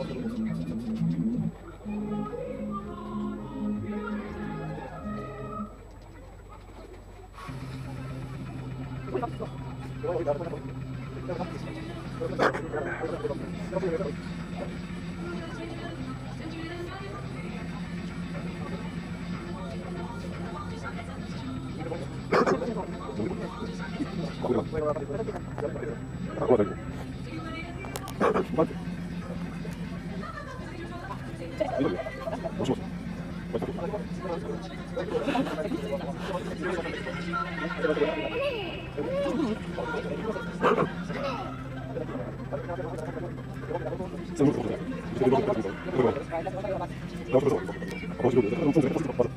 았어. 거기가. 아, 그거 저기. 맞지? 이거 오십 원. 맞지? 생물 먹자. 이제 이거 먹자. 이거 먹자. 나 그래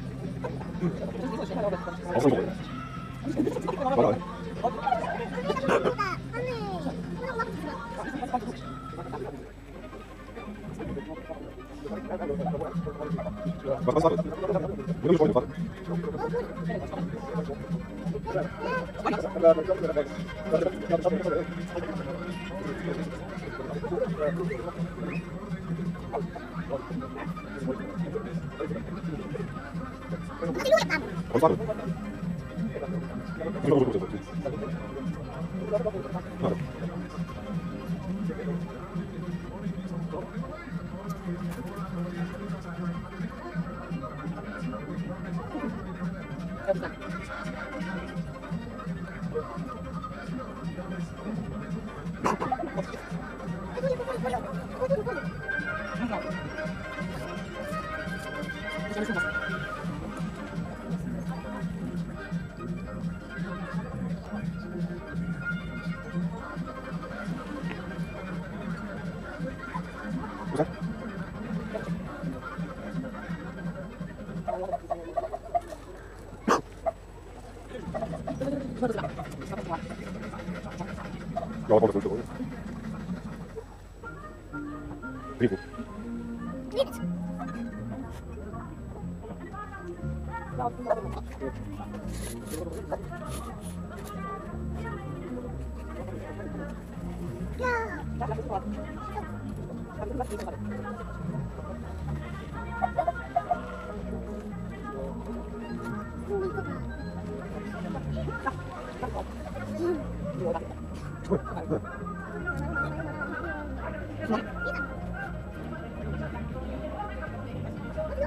맞아. 맞아. 이거 좋아해. 이거. 야,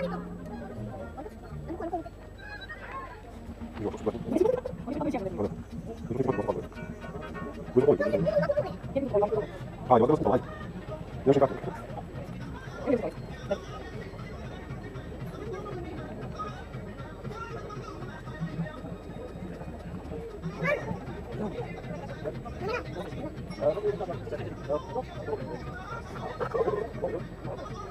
아. 이거 좀 먹어. 왜 먹어? 이거. 아.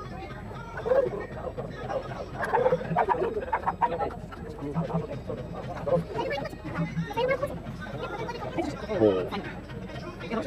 아,